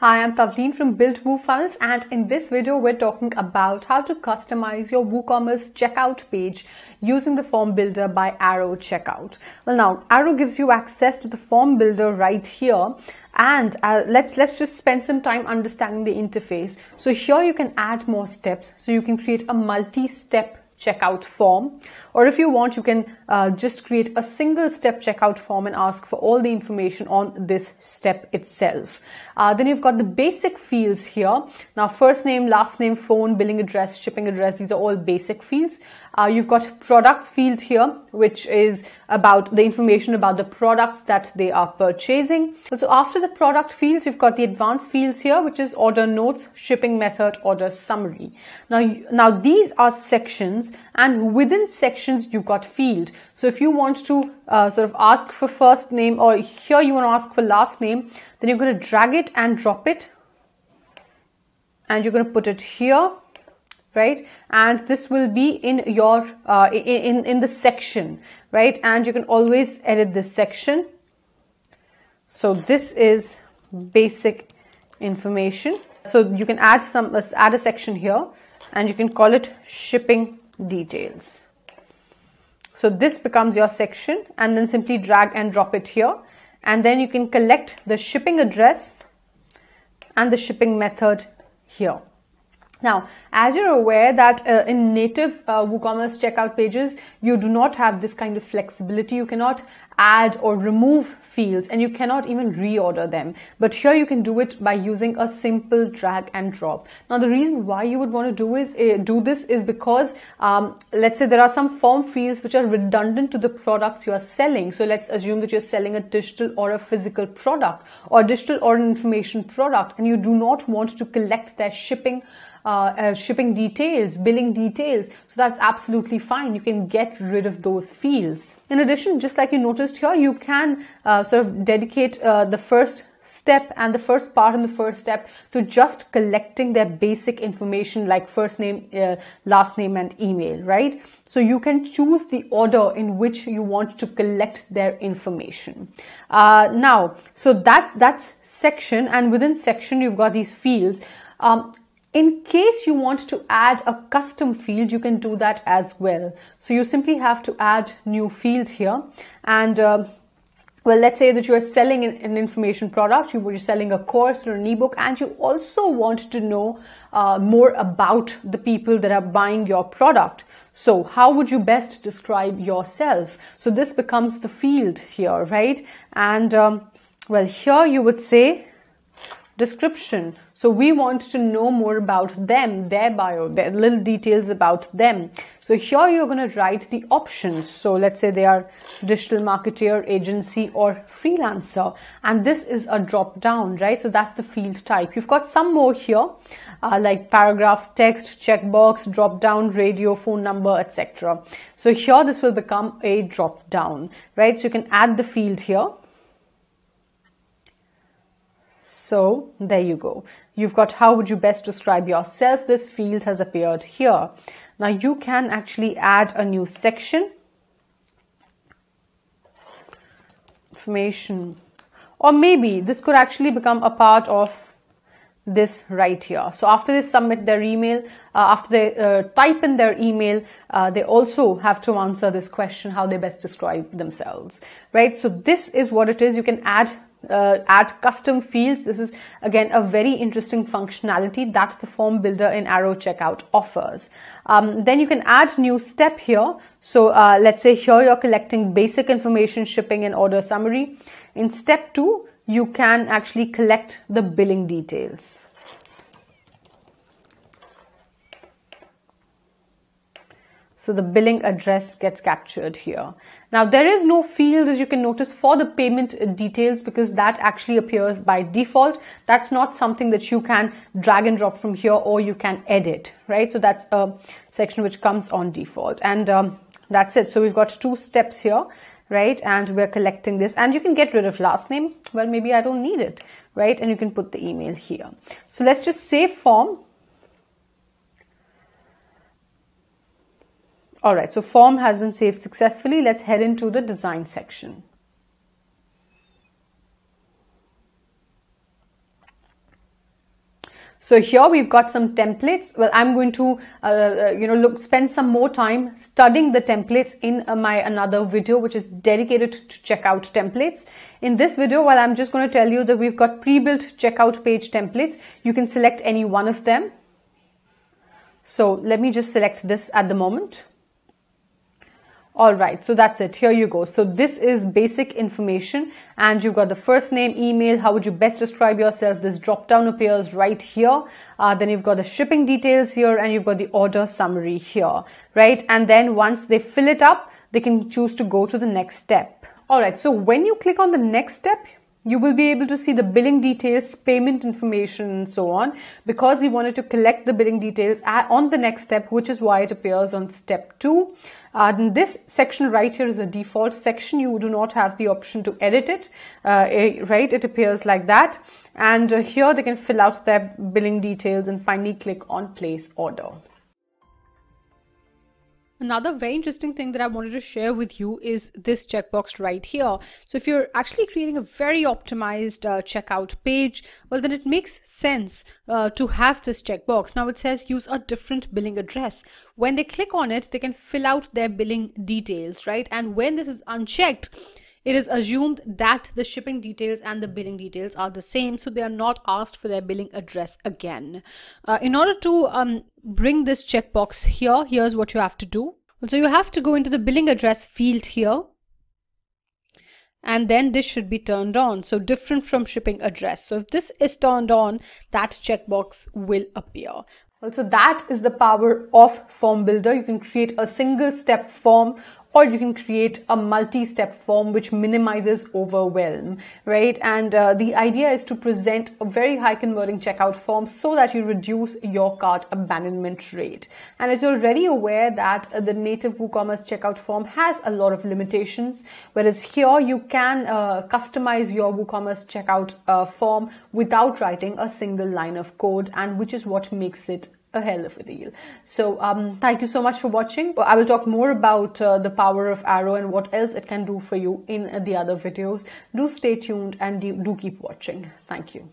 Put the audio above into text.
Hi, I'm Tavleen from Build WooFunnels and in this video we're talking about how to customize your WooCommerce checkout page using the form builder by Aero Checkout. Well now, Aero gives you access to the form builder right here and uh, let's let's just spend some time understanding the interface. So here you can add more steps. So you can create a multi-step checkout form. Or if you want, you can uh, just create a single step checkout form and ask for all the information on this step itself. Uh, then you've got the basic fields here. Now, first name, last name, phone, billing address, shipping address, these are all basic fields. Uh, you've got products field here, which is about the information about the products that they are purchasing. So after the product fields, you've got the advanced fields here, which is order notes, shipping method, order summary. Now, now these are sections and within sections, you've got field. So if you want to uh, sort of ask for first name or here you want to ask for last name, then you're going to drag it and drop it and you're going to put it here right? And this will be in your uh, in in the section right? And you can always edit this section. So this is basic information. So you can add some uh, add a section here and you can call it shipping details. So this becomes your section and then simply drag and drop it here. And then you can collect the shipping address and the shipping method here now, as you're aware that uh, in native uh, WooCommerce checkout pages, you do not have this kind of flexibility. You cannot add or remove fields and you cannot even reorder them. But here you can do it by using a simple drag and drop. Now, the reason why you would want to do is uh, do this is because um, let's say there are some form fields which are redundant to the products you are selling. So let's assume that you're selling a digital or a physical product or digital or an information product and you do not want to collect their shipping uh, uh, shipping details, billing details. So that's absolutely fine. You can get rid of those fields. In addition, just like you noticed here, you can uh, sort of dedicate uh, the first step and the first part in the first step to just collecting their basic information like first name, uh, last name and email, right? So you can choose the order in which you want to collect their information. Uh, now, so that, that's section and within section you've got these fields. Um, in case you want to add a custom field, you can do that as well. So you simply have to add new field here and uh, well, let's say that you're selling an, information product, you're selling a course or an ebook, and you also want to know uh, more about the people that are buying your product. So, how would you best describe yourself? So, this becomes the field here, right? And um, well, here you would say description. So we want to know more about them, their bio, their little details about them. So here you're going to write the options. So let's say they are digital marketer, agency or freelancer. And this is a drop down, right? So that's the field type. You've got some more here, uh, like paragraph, text, checkbox, drop down, radio, phone number, etc. So here this will become a drop down, right? So you can add the field here so there you go. You've got how would you best describe yourself. This field has appeared here. Now you can actually add a new section. Information. Or maybe this could actually become a part of this right here. So after they submit their email, uh, after they uh, type in their email, uh, they also have to answer this question, how they best describe themselves, right? So this is what it is. You can add uh, add custom fields. This is again a very interesting functionality that the form builder in Aero Checkout offers. Um, then you can add new step here. So uh, let's say here you're collecting basic information, shipping and order summary. In step two, you can actually collect the billing details. So the billing address gets captured here. Now there is no field as you can notice for the payment details because that actually appears by default. That's not something that you can drag and drop from here or you can edit, right? So that's a section which comes on default and um, that's it. So we've got two steps here, right? And we're collecting this and you can get rid of last name. Well, maybe I don't need it, right? And you can put the email here. So let's just save form All right, so form has been saved successfully. Let's head into the design section. So here we've got some templates. Well, I'm going to, uh, uh, you know, look, spend some more time studying the templates in uh, my another video, which is dedicated to checkout templates. In this video, well, I'm just going to tell you that we've got pre-built checkout page templates. You can select any one of them. So let me just select this at the moment. All right, so that's it. Here you go. So this is basic information and you've got the first name, email, how would you best describe yourself? This drop down appears right here. Uh, then you've got the shipping details here and you've got the order summary here, right? And then once they fill it up, they can choose to go to the next step. All right, so when you click on the next step, you will be able to see the billing details, payment information, and so on because we wanted to collect the billing details on the next step, which is why it appears on step two. Uh, this section right here is a default section. You do not have the option to edit it, uh, eh, right? It appears like that. And uh, here they can fill out their billing details and finally click on place order. Another very interesting thing that I wanted to share with you is this checkbox right here. So if you're actually creating a very optimized uh, checkout page, well, then it makes sense uh, to have this checkbox. Now it says use a different billing address. When they click on it, they can fill out their billing details, right? And when this is unchecked, it is assumed that the shipping details and the billing details are the same, so they are not asked for their billing address again. Uh, in order to um, bring this checkbox here, here's what you have to do. So you have to go into the billing address field here and then this should be turned on so different from shipping address so if this is turned on that checkbox will appear also that is the power of form builder you can create a single step form or you can create a multi-step form which minimizes overwhelm, right? And uh, the idea is to present a very high converting checkout form so that you reduce your cart abandonment rate. And as you're already aware that uh, the native WooCommerce checkout form has a lot of limitations, whereas here you can uh, customize your WooCommerce checkout uh, form without writing a single line of code and which is what makes it a hell of a deal. So um, thank you so much for watching. I will talk more about uh, the power of Aero and what else it can do for you in the other videos. Do stay tuned and do keep watching. Thank you.